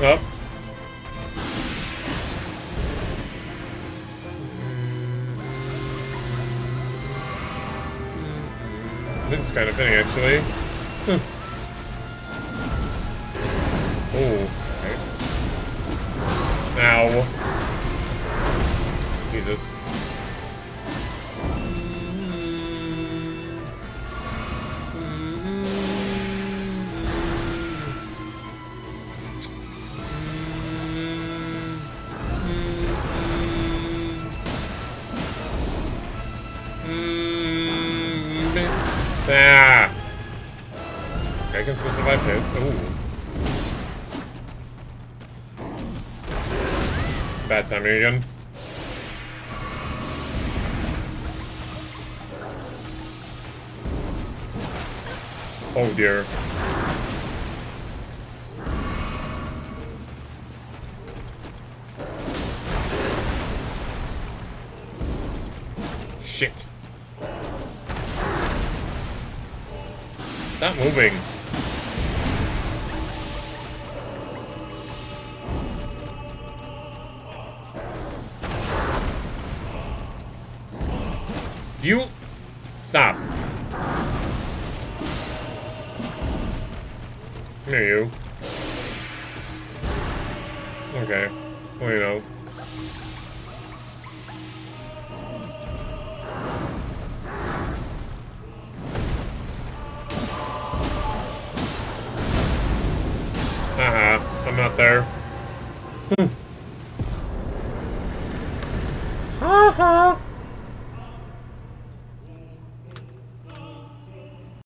Oh. This is kind of funny, actually. oh. Okay. Jesus. Ah. I can still survive hits. Ooh. Bad timing again. Oh dear. Shit. Stop moving. You stop. Here you. Okay. Well, you know. Uh-huh. I'm not there. uh-huh.